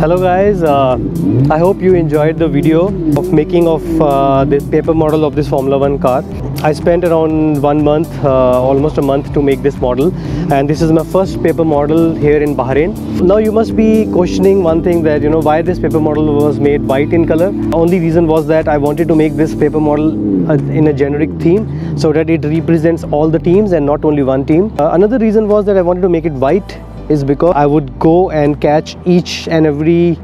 Hello guys, uh, I hope you enjoyed the video of making of uh, this paper model of this Formula 1 car. I spent around one month, uh, almost a month to make this model and this is my first paper model here in Bahrain. Now you must be questioning one thing that you know why this paper model was made white in color. Only reason was that I wanted to make this paper model uh, in a generic theme so that it represents all the teams and not only one team. Uh, another reason was that I wanted to make it white is because I would go and catch each and every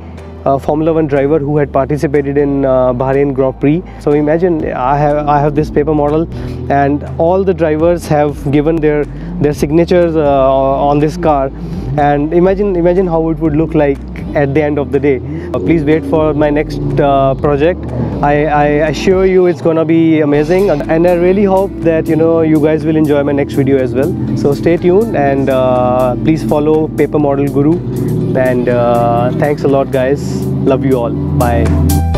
uh, Formula One driver who had participated in uh, Bahrain Grand Prix. So imagine I have I have this paper model, and all the drivers have given their their signatures uh, on this car, and imagine imagine how it would look like at the end of the day. Uh, please wait for my next uh, project. I, I assure you it's gonna be amazing, and, I really hope that you know you guys will enjoy my next video as well. So stay tuned and uh, please follow Paper Model Guru and uh, thanks a lot guys. Love you all. Bye